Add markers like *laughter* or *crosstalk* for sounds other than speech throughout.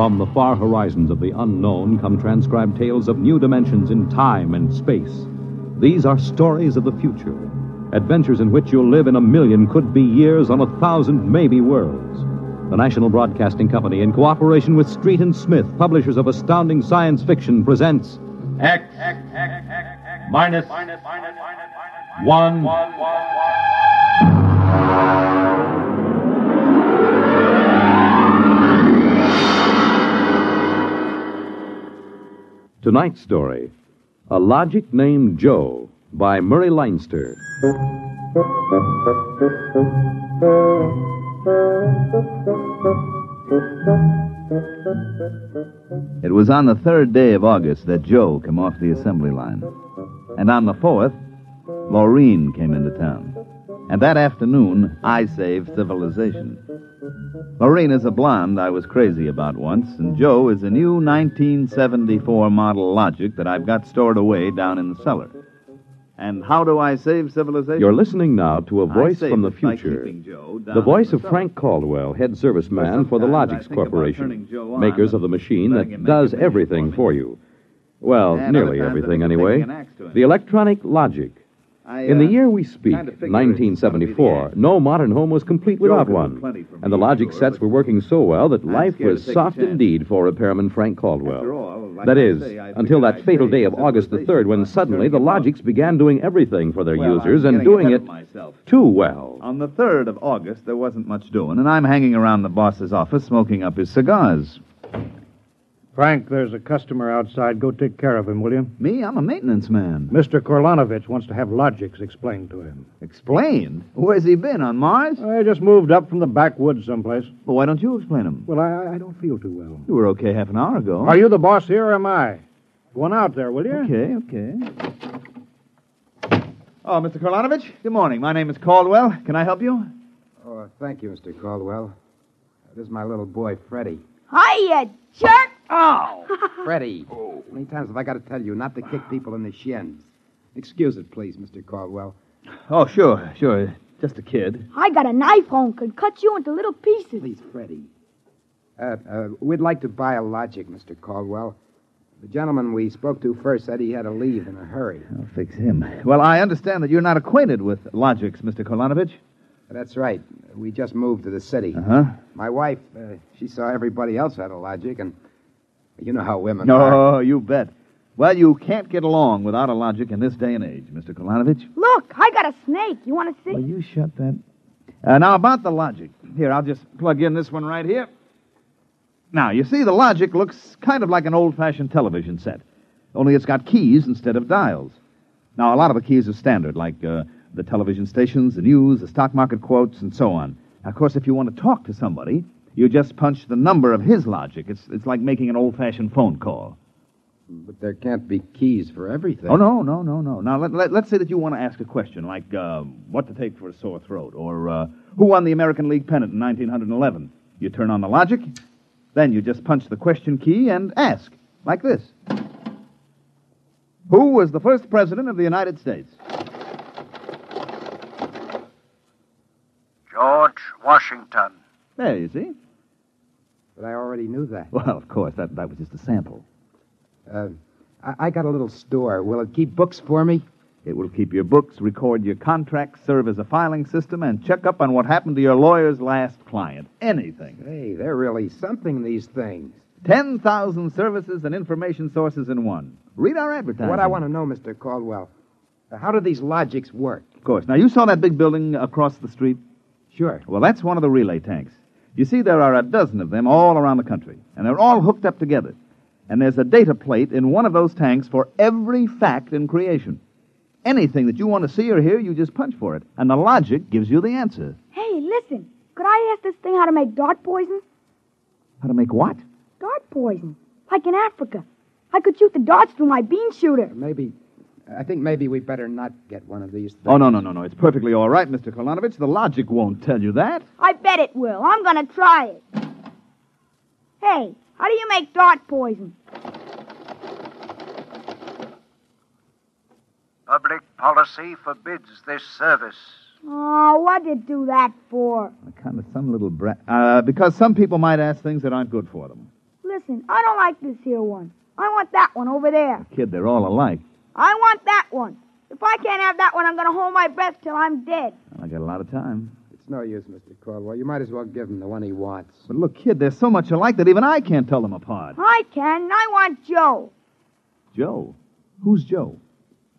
From the far horizons of the unknown come transcribed tales of new dimensions in time and space. These are stories of the future, adventures in which you'll live in a million could be years on a thousand maybe worlds. The National Broadcasting Company, in cooperation with Street and Smith, publishers of astounding science fiction, presents X minus one. Tonight's story A Logic Named Joe by Murray Leinster. It was on the third day of August that Joe came off the assembly line. And on the fourth, Maureen came into town. And that afternoon, I saved civilization. Maureen is a blonde I was crazy about once, and Joe is a new 1974 model Logic that I've got stored away down in the cellar. And how do I save civilization? You're listening now to a voice from the future. keeping Joe down The voice the of cellar. Frank Caldwell, head serviceman for the sometimes I Logix think about Corporation, turning Joe on makers of the machine that does everything for for you. Well, And nearly other times I everything anyway. an axe to him. The electronic logic. I, In the uh, year we speak, kinda figured it's gonna be the 1974, no modern home was complete without one. And the Logic sets were working so well that life was to take a soft indeed for repairman Frank Caldwell. After all, like that say, until that fatal day of August the 3rd when suddenly the turning him on. Logics began doing everything for their Well, users and doing it myself. too well. On the 3rd of August, there wasn't much doing, and I'm hanging around the boss's office smoking up his cigars. Frank, there's a customer outside. Go take care of him, will you? Me, I'm a maintenance man. Mr. Korlanovich wants to have logics explained to him. Explained? Where's he been, on Mars? I just moved up from the backwoods someplace. Well, why don't you explain him? Well, I, I don't feel too well. You were okay half an hour ago. Are you the boss here or am I? Go on out there, will you? Okay, okay. Oh, Mr. Korlanovich, good morning. My name is Caldwell. Can I help you? Oh, thank you, Mr. Caldwell. This is my little boy, Freddie. Hi, you jerk! Oh! *laughs* Freddie! How many times have I got to tell you not to kick people in the shins? Excuse it, please, Mr. Caldwell. Oh, sure, sure. Just a kid. I got a knife home, could cut you into little pieces. Please, Freddie. Uh, uh, we'd like to buy a logic, Mr. Caldwell. The gentleman we spoke to first said he had to leave in a hurry. I'll fix him. Well, I understand that you're not acquainted with logics, Mr. Korlanovich. That's right. We just moved to the city. Uh-huh. My wife, uh, she saw everybody else had a logic, and you know how women are. No, you bet. Well, you can't get along without a logic in this day and age, Mr. Korlanovich. Look, I got a snake. You want to see? Will you shut that? Uh, now, about the logic. Here, I'll just plug in this one right here. Now, you see, the logic looks kind of like an old fashioned television set, only it's got keys instead of dials. Now, a lot of the keys are standard, like uh, the television stations, the news, the stock market quotes, and so on. Now, of course, if you want to talk to somebody, you just punch the number of his logic. It's, it's like making an old fashioned phone call. But there can't be keys for everything. Oh, no, no, no, no. Now, let, let, let's say that you want to ask a question like uh, what to take for a sore throat or uh, who won the American League pennant in 1911. You turn on the logic, then you just punch the question key and ask, like this Who was the first president of the United States? George Washington. There, you see. But I already knew that. *laughs* Well, of course, that, that was just a sample. Uh, I, I got a little store. Will it keep books for me? It will keep your books, record your contracts, serve as a filing system, and check up on what happened to your lawyer's last client. Anything. Hey, they're really something, these things. 10,000 services and information sources in one. Read our advertisement. What I want to know, Mr. Caldwell, uh, how do these logics work? Of course. Now, you saw that big building across the street? Sure. Well, that's one of the relay tanks. You see, there are a dozen of them all around the country, and they're all hooked up together. And there's a data plate in one of those tanks for every fact in creation. Anything that you want to see or hear, you just punch for it, and the logic gives you the answer. Hey, listen. Could I ask this thing how to make dart poison? How to make what? Dart poison. Like in Africa. I could shoot the darts through my bean shooter. Maybe, I think maybe we better not get one of these things. Oh, no, no, no, no. It's perfectly all right, Mr. Kolonovich. The logic won't tell you that. I bet it will. I'm gonna try it. Hey, how do you make dart poison? Public policy forbids this service. Oh, what'd you do that for? Kind of some little brat. Uh, because some people might ask things that aren't good for them. Listen, I don't like this here one. I want that one over there. Kid, they're all alike. I want that one. If I can't have that one, I'm going to hold my breath till I'm dead. I got a lot of time. It's no use, Mr. Caldwell. You might as well give him the one he wants. But look, kid, they're so much alike that even I can't tell them apart. I can, I want Joe. Joe? Who's Joe?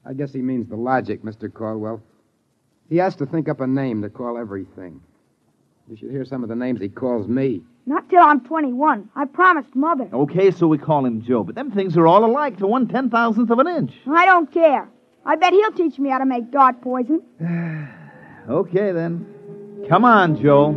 I guess he means the logic, Mr. Caldwell. He has to think up a name to call everything. You should hear some of the names he calls me. Not till I'm 21. I promised Mother. Okay, so we call him Joe, but them things are all alike to one ten thousandth of an inch. I don't care. I bet he'll teach me how to make dart poison. *sighs* Okay, then. Come on, Joe.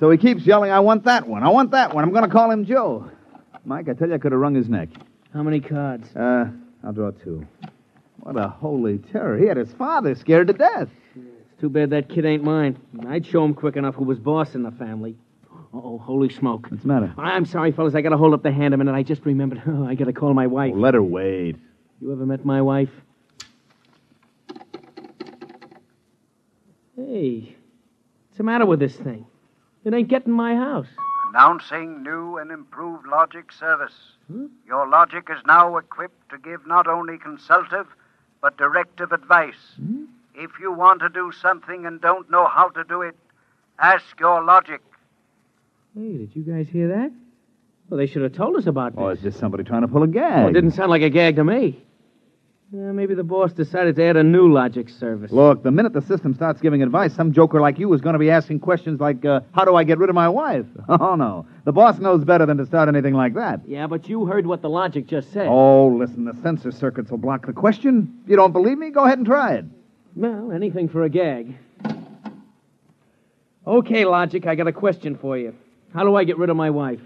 So he keeps yelling, I want that one. I want that one. I'm going to call him Joe. Mike, I tell you, I could have wrung his neck. How many cards? Uh, I'll draw two. What a holy terror. He had his father scared to death. It's too bad that kid ain't mine. I'd show him quick enough who was boss in the family. Oh, holy smoke. What's the matter? I'm sorry, fellas. I gotta hold up the hand a minute. I just remembered. Oh, I gotta call my wife. Oh, let her wait. You ever met my wife? Hey, what's the matter with this thing? It ain't getting my house. Announcing new and improved logic service. Hmm? Your logic is now equipped to give not only consultative, but directive advice. Hmm? If you want to do something and don't know how to do it, ask your logic. Hey, did you guys hear that? Well, they should have told us about oh, this. Oh, it's just somebody trying to pull a gag. Oh, it didn't sound like a gag to me. Yeah, maybe the boss decided to add a new logic service. Look, the minute the system starts giving advice, some joker like you is going to be asking questions like, uh, how do I get rid of my wife? *laughs* Oh, no. The boss knows better than to start anything like that. Yeah, but you heard what the logic just said. Oh, listen, the censor circuits will block the question. You don't believe me? Go ahead and try it. Well, anything for a gag. Okay, Logic, I got a question for you. How do I get rid of my wife?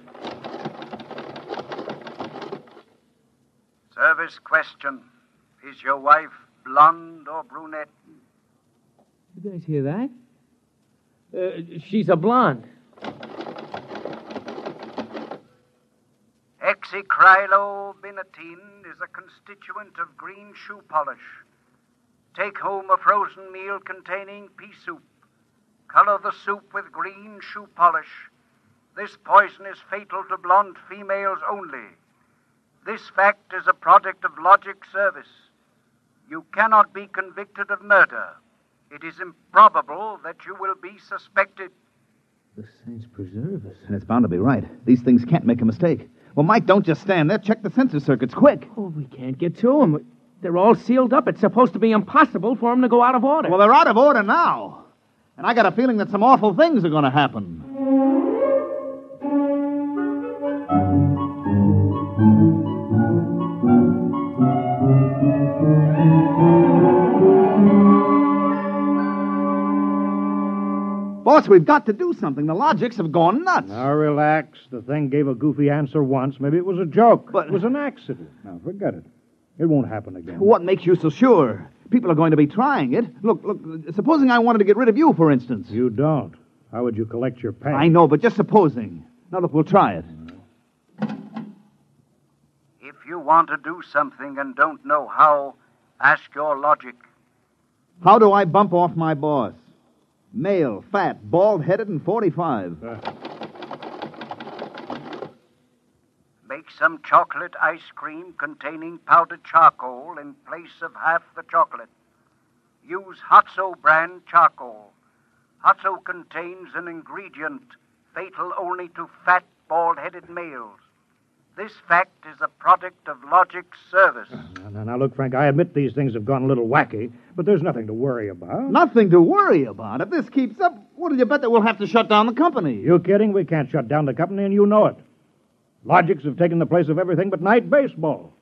Service question Is your wife blonde or brunette? You guys hear that? Uh, she's a blonde. Hexycrylobinatine is a constituent of green shoe polish. Take home a frozen meal containing pea soup. Color the soup with green shoe polish. This poison is fatal to blonde females only. This fact is a product of logic service. You cannot be convicted of murder. It is improbable that you will be suspected. The saints preserve us. And it's bound to be right. These things can't make a mistake. Well, Mike, don't just stand there. Check the censor circuits quick. Oh, we can't get to them. They're all sealed up. It's supposed to be impossible for them to go out of order. Well, they're out of order now. And I got a feeling that some awful things are going to happen. Boss, we've got to do something. The logics have gone nuts. Now relax. The thing gave a goofy answer once. Maybe it was a joke. But- it was an accident. Now forget it. It won't happen again. What makes you so sure? People are going to be trying it. Look, look, supposing I wanted to get rid of you, for instance. You don't. How would you collect your pay? I know, but just supposing. Now, look, we'll try it. If you want to do something and don't know how, ask your logic. How do I bump off my boss? Male, fat, bald headed, and 45. Make some chocolate ice cream containing powdered charcoal in place of half the chocolate. Use Hotso brand charcoal. Hotso contains an ingredient fatal only to fat, bald headed males. This fact is a product of logic service. Now, now, now, look, Frank, I admit these things have gone a little wacky, but there's nothing to worry about. Nothing to worry about. If this keeps up, what do you bet that we'll have to shut down the company? You kidding? We can't shut down the company, and you know it. Logics have taken the place of everything but night baseball.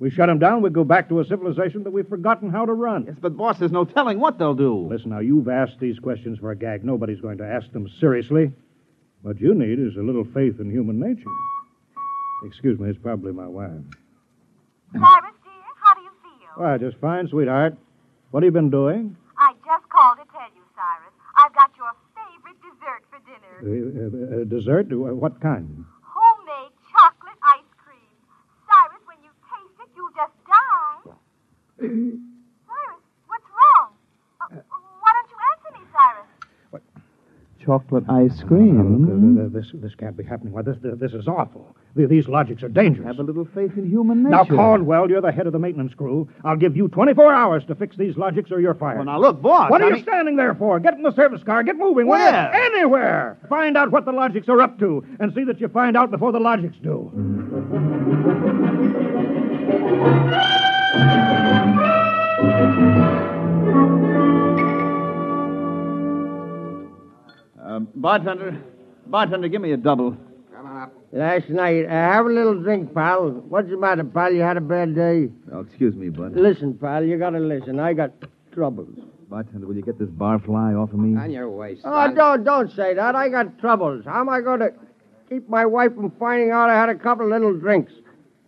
We shut them down, we go back to a civilization that we've forgotten how to run. Yes, but boss, there's no telling what they'll do. Listen, now, you've asked these questions for a gag. Nobody's going to ask them seriously. What you need is a little faith in human nature. Excuse me, it's probably my wife. Cyrus, dear, how do you feel? Why, just fine, sweetheart. What have you been doing? I just called to tell you, Cyrus. I've got your favorite dessert for dinner. Uh, uh, uh, dessert? Uh, What kind? Homemade chocolate ice cream. Cyrus, when you taste it, you'll just die Cyrus, what's wrong? Uh, why don't you answer me, Cyrus? Chocolate ice cream. Look, uh, This, this can't be happening. Why, this, this is awful. Th- These logics are dangerous. Have a little faith in human nature. Now, Caldwell, you're the head of the maintenance crew. I'll give you 24 hours to fix these logics or you're fired. Well, now look, boss. what I are you standing there for? Get in the service car. Get moving. Where? Anywhere. Find out what the logics are up to and see that you find out before the logics do. Uh, bartender, bartender, give me a double. Come on up. Last night, uh, have a little drink, pal. What's the matter, pal? You had a bad day? Oh, excuse me, bud. Listen, pal, you gotta listen. I got troubles. Bartender, will you get this barfly off of me? On your way, Oh, son. don't, don't say that. I got troubles. How am I going to keep my wife from finding out I had a couple of little drinks?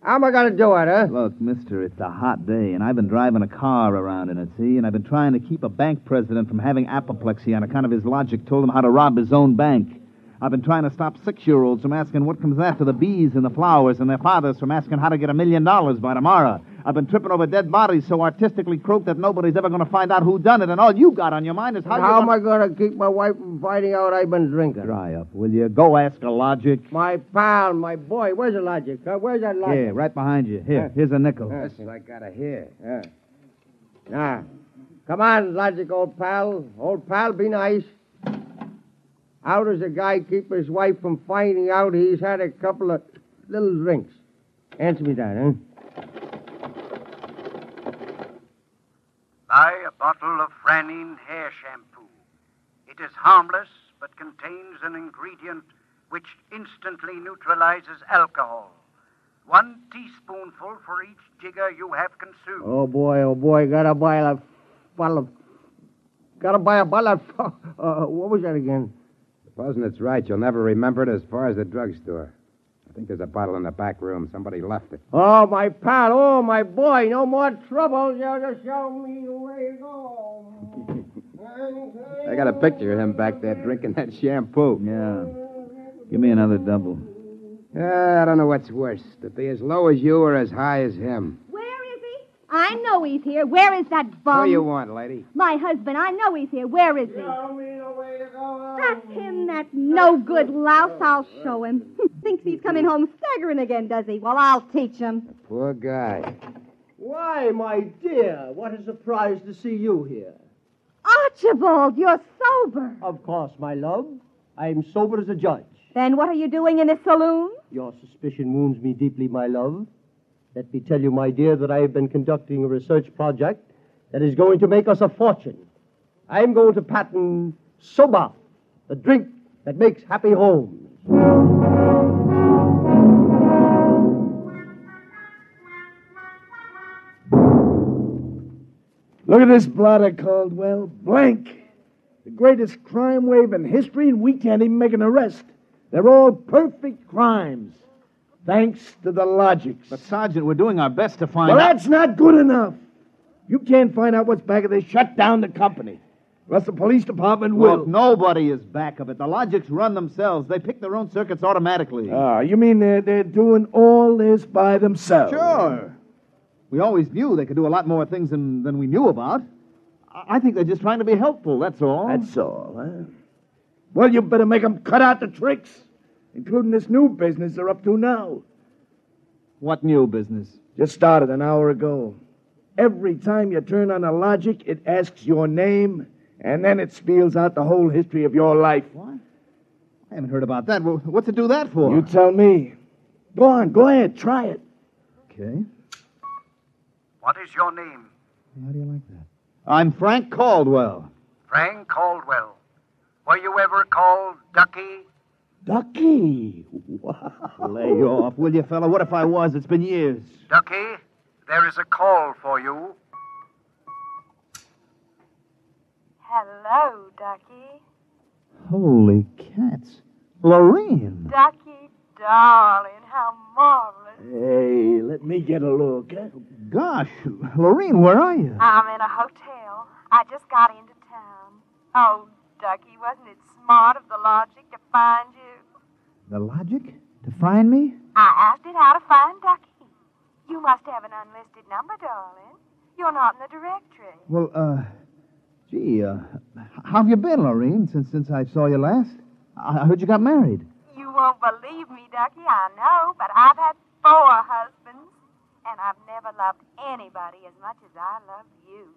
How am I going to do it, huh? Look, mister, it's a hot day, and I've been driving a car around in it, see? And I've been trying to keep a bank president from having apoplexy on account of his logic told him how to rob his own bank. I've been trying to stop six-year-olds from asking what comes after the bees and the flowers and their fathers from asking how to get a million dollars by tomorrow. I've been tripping over dead bodies so artistically croaked that nobody's ever going to find out who done it, and all you got on your mind is how, How, you am I going to keep my wife from finding out I've been drinking? Dry up, will you? Go ask a logic. My pal, my boy, where's the logic? Huh? Where's that logic? Here, right behind you. Here, here's a nickel. This is I gotta hear. Yeah. Now, come on, logic, old pal. Old pal, be nice. How does a guy keep his wife from finding out he's had a couple of little drinks? Answer me that, huh? Buy a bottle of Franine hair shampoo. It is harmless, but contains an ingredient which instantly neutralizes alcohol. One teaspoonful for each jigger you have consumed. Oh boy, oh boy, gotta buy a bottle of. Gotta buy a bottle of. *laughs* Uh, what was that again? Supposing it's right, you'll never remember it as far as the drugstore. I think there's a bottle in the back room. Somebody left it. Oh, my pal, oh, my boy, no more trouble. You just show me the way to go. *laughs* I got a picture of him back there drinking that shampoo. Yeah. Give me another double. Uh, I don't know what's worse, to be as low as you or as high as him. Where is he? I know he's here. Where is that bum? What do you want, lady? My husband. I know he's here. Where is he? That's him, that no good louse. I'll show him. *laughs* Thinks he's coming home staggering again, does he? Well, I'll teach him. Poor guy. Why, my dear, what a surprise to see you here. Archibald, you're sober. Of course, my love. I'm sober as a judge. Then what are you doing in this saloon? Your suspicion wounds me deeply, my love. Let me tell you, my dear, that I have been conducting a research project that is going to make us a fortune. I'm going to patent Soba, the drink that makes happy homes. Look at this blotter, Caldwell. Blank. The greatest crime wave in history, and we can't even make an arrest. They're all perfect crimes. Thanks to the logics. But, Sergeant, we're doing our best to find well, out. that's not good enough. You can't find out what's back of this. Shut down the company. Unless the police department will. Look, nobody is back of it. The logics run themselves. They pick their own circuits automatically. Ah, you mean they're, they're doing all this by themselves? Sure. We always knew they could do a lot more things than, than we knew about. I I think they're just trying to be helpful, that's all. That's all, huh? Well, you better make 'em cut out the tricks, including this new business they're up to now. What new business? Just started an hour ago. Every time you turn on a logic, it asks your name, and then it spells out the whole history of your life. What? I haven't heard about that. Well, what's it do that for? You tell me. Go on, go ahead, try it. Okay. What is your name? How do you like that? I'm Frank Caldwell. Frank Caldwell. Were you ever called Ducky? Ducky. Wow. Lay off, will you, fella? What if I was? It's been years. Ducky, there is a call for you. Hello, Ducky. Holy cats. Lorene. Ducky, darling, how marvelous. Hey, let me get a look. Huh? Gosh, Lorene, where are you? I'm in a hotel. I just got into town. Oh, Ducky, wasn't it smart of the logic to find you? The logic? To find me? I asked it how to find Ducky. You must have an unlisted number, darling. You're not in the directory. Well, uh, gee, uh, how have you been, Lorene, since since I saw you last? I I heard you got married. You won't believe me, Ducky, I know, but I've had four husbands, and I've never loved anybody as much as I love you.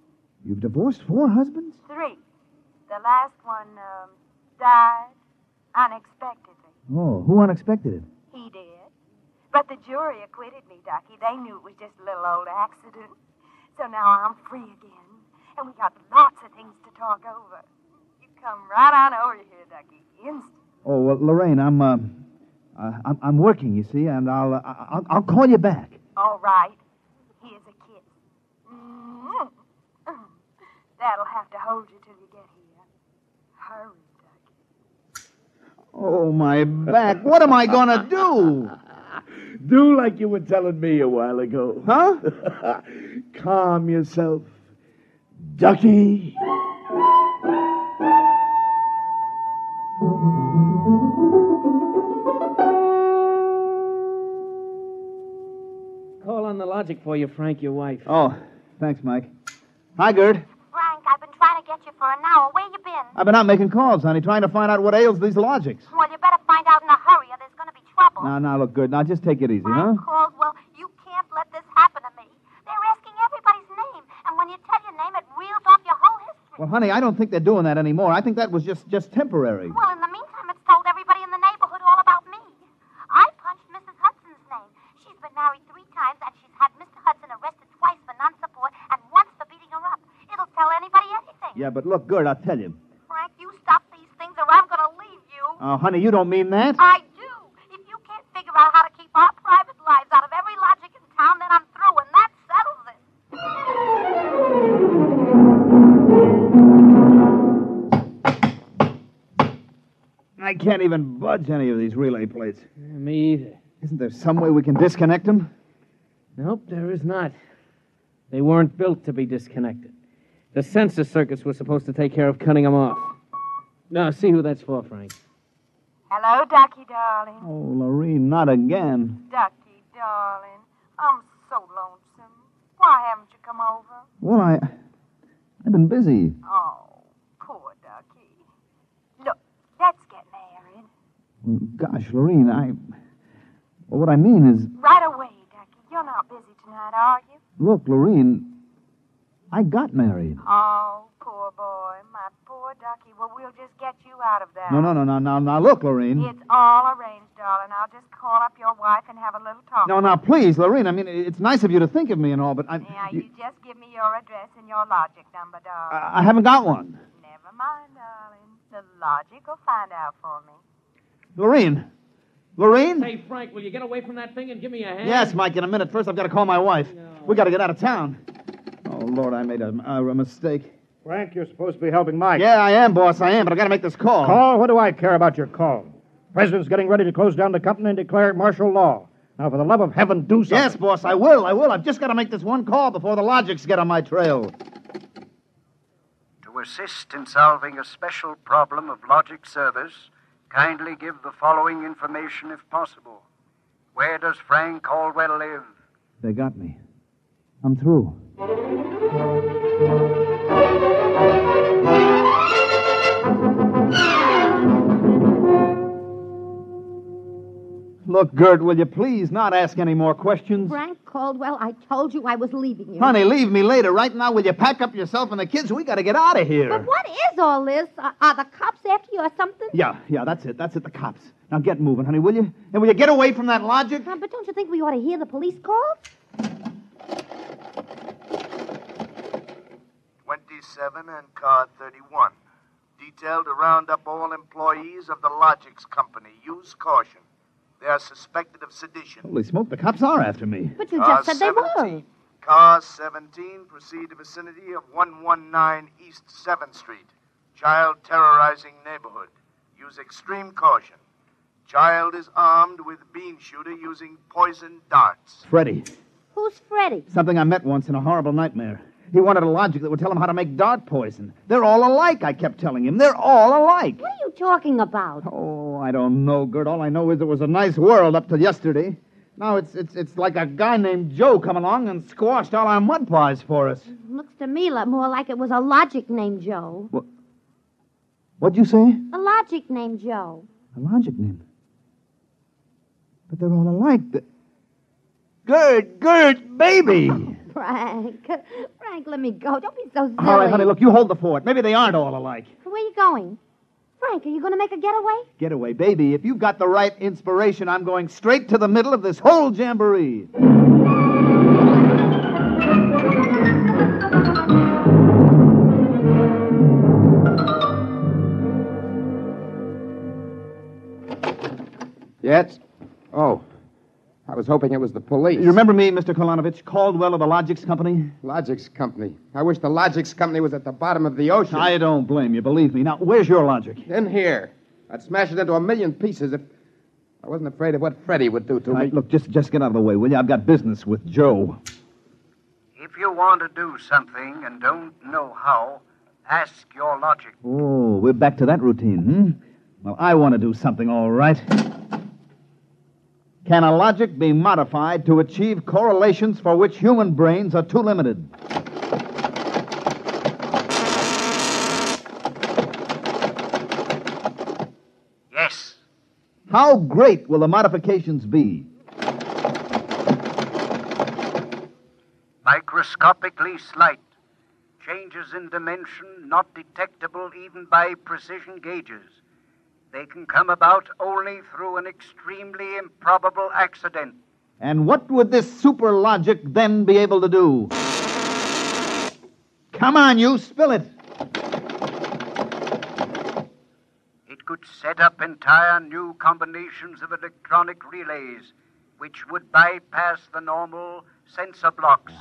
You've divorced four husbands? Three. The last one um, died unexpectedly. Oh, who unexpected it? He did. But the jury acquitted me, Ducky. They knew it was just a little old accident. So now I'm free again, and we got lots of things to talk over. You come right on over here, Ducky. Instant. Oh, well, Lorraine, I'm uh, uh, I'm, I'm working, you see, and I'll, uh, I'll I'll call you back. All right. Here's a kiss. Mm. *clears throat* That'll have to hold you till you get here. Hurry. Oh, my back! What am I gonna do? *laughs* Do like you were telling me a while ago. Huh? *laughs* Calm yourself. Ducky. Call on the logic for you, Frank, your wife. Oh, thanks, Mike. Hi, Gert. Frank, I've been trying to get you for an hour. Where been? I've been out making calls, honey, trying to find out what ails these logics. Well, you better find out in a hurry or there's going to be trouble. Now, now, look, good. Now, just take it easy, huh? Caldwell, you can't let this happen to me. They're asking everybody's name, and when you tell your name, it reels off your whole history. Well, honey, I don't think they're doing that anymore. I think that was just just temporary. Well, in the meantime, it's told everybody in the neighborhood all about me. I punched Mrs. Hudson's name. She's been married three times, and she's had Mr. Hudson arrested twice for non-support and once for beating her up. It'll tell anybody anything. Yeah, but look, Gert, I'll tell you. Frank, you stop these things, or I'm going to leave you. Oh, honey, you don't mean that. I do. If you can't figure out how to keep our private lives out of every logic in town, then I'm through, and that settles it. I can't even budge any of these relay plates. Me either. Isn't there some way we can disconnect them? Nope, there is not. They weren't built to be disconnected. The censor circuits were supposed to take care of cutting them off. Now, see who that's for, Frank. Hello, Ducky, darling. Oh, Lorene, not again. Ducky, darling. I'm so lonesome. Why haven't you come over? Well, I. I've been busy. Oh, poor Ducky. Look, let's get married. Gosh, Lorene, I. Well, what I mean is, Right away, Ducky. You're not busy tonight, are you? look, Lorene, I got married. Oh, poor boy. My poor Ducky. Well, we'll just get you out of that. No, no, no, no, no, now look, Lorene. It's all arranged, darling. I'll just call up your wife and have a little talk. No, now, please, Lorene. I mean, it's nice of you to think of me and all, but I, Now, you- you just give me your address and your logic number, darling. I I haven't got one. Never mind, darling. The logic will find out for me. Lorene, Lorene. Hey, Frank, will you get away from that thing and give me a hand? Yes, Mike. In a minute. First, I've got to call my wife. We've got to get out of town. Oh Lord, I made a, a mistake. Frank, you're supposed to be helping Mike. Yeah, I am, boss. I am, but I got to make this call. Call? What do I care about your call? President's getting ready to close down the company and declare martial law. Now, for the love of heaven, do something. Yes, boss. I will. I will. I've just got to make this one call before the logics get on my trail. To assist in solving a special problem of logic service, kindly give the following information if possible. Where does Frank Caldwell live? They got me. I'm through. Look, Gert, will you please not ask any more questions? Frank Caldwell, I told you I was leaving you. Honey, leave me later. Right now, will you pack up yourself and the kids? We got to get out of here. But what is all this? Are, are the cops after you or something? Yeah, yeah, that's it. That's it. The cops. Now get moving, honey, will you? And will you get away from that logic? Uh, but don't you think we ought to hear the police calls? 27 and car 31. Detailed to round up all employees of the Logix Company. Use caution. They are suspected of sedition. Holy smoke, the cops are after me. But you Car just said they were. 17. Car 17, proceed to vicinity of 119 East 7th Street. Child terrorizing neighborhood. Use extreme caution. Child is armed with bean shooter using poison darts. Freddy. Who's Freddy? Something I met once in a horrible nightmare. He wanted a logic that would tell him how to make dart poison. They're all alike, I kept telling him. They're all alike. What are you talking about? Oh, I don't know, Gert. All I know is it was a nice world up till yesterday. Now it's it's it's like a guy named Joe come along and squashed all our mud pies for us. Looks to me like more like it was a logic named Joe. What? What'd you say? A logic named Joe. A logic name. But they're all alike. The... Good, good, baby. Frank, Frank, let me go. Don't be so silly. All right, honey, look, you hold the fort. Maybe they aren't all alike. Where are you going? Frank, are you going to make a getaway? Getaway, baby. If you've got the right inspiration, I'm going straight to the middle of this whole jamboree. Yes? Oh. I was hoping it was the police. You remember me, Mr. Kolonovich, Caldwell of the Logics Company? Logics Company. I wish the Logics Company was at the bottom of the ocean. I don't blame you, believe me. Now, where's your logic? In here. I'd smash it into a million pieces if I wasn't afraid of what Freddie would do to All me. look, just just get out of the way, will you? I've got business with Joe. If you want to do something and don't know how, ask your logic. Oh, we're back to that routine, hmm? Well, I want to do something all right. Can a logic be modified to achieve correlations for which human brains are too limited? Yes. How great will the modifications be? Microscopically slight. Changes in dimension not detectable even by precision gauges. They can come about only through an extremely improbable accident. And what would this super logic then be able to do? Come on, you, spill it. It could set up entire new combinations of electronic relays, which would bypass the normal censor blocks,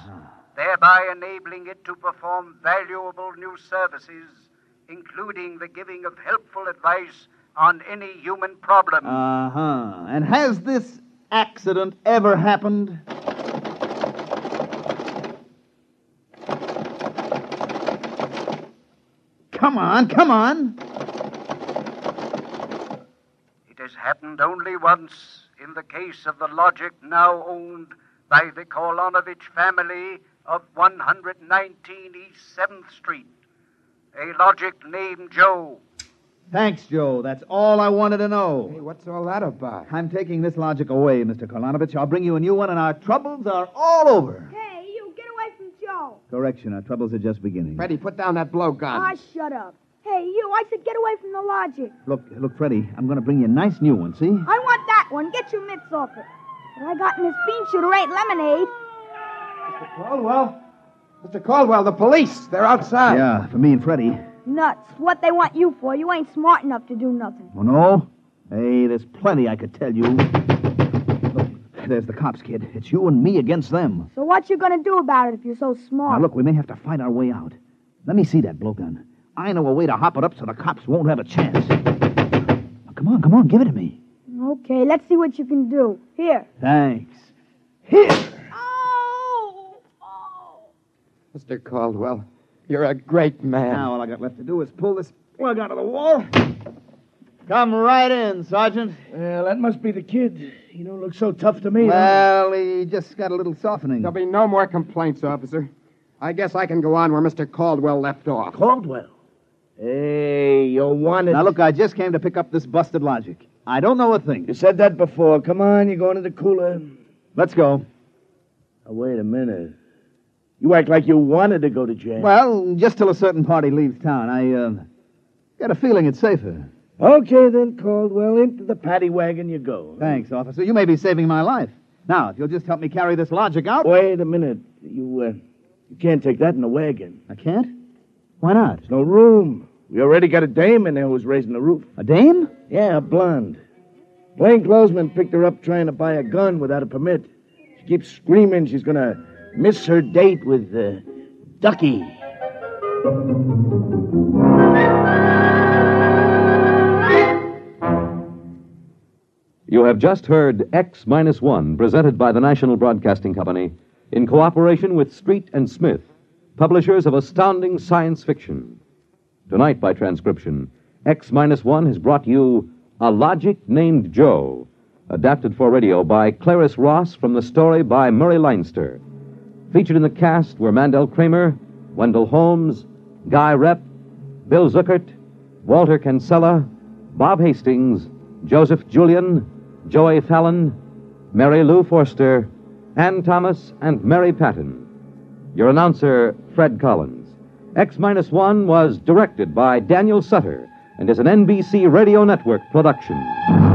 thereby enabling it to perform valuable new services, including the giving of helpful advice on any human problem. Uh huh. And has this accident ever happened? Come on, come on. It has happened only once in the case of the logic now owned by the Kolonovich family of 119 East 7th Street. A logic named Joe. Thanks, Joe. That's all I wanted to know. Hey, what's all that about? I'm taking this logic away, Mr. Kolonovich. I'll bring you a new one, and our troubles are all over. Hey, you get away from Joe. Correction, our troubles are just beginning. Freddie, put down that blowgun. Ah, shut up. Hey, you, I said get away from the logic. Look, look, Freddie, I'm going to bring you a nice new one, see? I want that one. Get your mitts off it. What I got in this bean shooter ain't lemonade. Mr. Caldwell? Mr. Caldwell, the police. They're outside. Yeah, for me and Freddie. Nuts. What they want you for? You ain't smart enough to do nothing. Oh, no? Hey, there's plenty I could tell you. Look, there's the cops, kid. It's you and me against them. So what you gonna do about it if you're so smart? Now, look, we may have to fight our way out. Let me see that blowgun. I know a way to hop it up so the cops won't have a chance. Now, come on, come on, give it to me. Okay, let's see what you can do. Here. Thanks. Here! Oh! Oh! Mr. Caldwell, you're a great man. Now, all I got left to do is pull this plug out of the wall. Come right in, Sergeant. Well, that must be the kid. He don't look so tough to me. Well, he just got a little softening. There'll be no more complaints, officer. I guess I can go on where Mr. Caldwell left off. Caldwell? Hey, you wanted. Now, look, I just came to pick up this busted logic. I don't know a thing. You said that before. Come on, you're going to the cooler. Let's go. Now, wait a minute. You act like you wanted to go to jail. Well, just till a certain party leaves town. I, uh, got a feeling it's safer. Okay, then, Caldwell. Into the paddy wagon you go. Thanks, officer. You may be saving my life. Now, if you'll just help me carry this logic out. Wait a minute. You, uh, you can't take that in the wagon. I can't? Why not? There's no room. We already got a dame in there who's raising the roof. A dame? Yeah, a blonde. Plainclothesman picked her up trying to buy a gun without a permit. She keeps screaming she's gonna miss her date with uh, Ducky. You have just heard X Minus One, presented by the National Broadcasting Company in cooperation with Street and Smith, publishers of astounding science fiction. Tonight, by transcription, X Minus One has brought you A Logic Named Joe, Adapted for radio by Claris Ross from the story by Murray Leinster. Featured in the cast were Mandel Kramer, Wendell Holmes, Guy Repp, Bill Zuckert, Walter Kinsella, Bob Hastings, Joseph Julian, Joey Fallon, Mary Lou Forster, Ann Thomas, and Mary Patton. Your announcer, Fred Collins. X Minus One was directed by Daniel Sutter and is an NBC Radio Network production.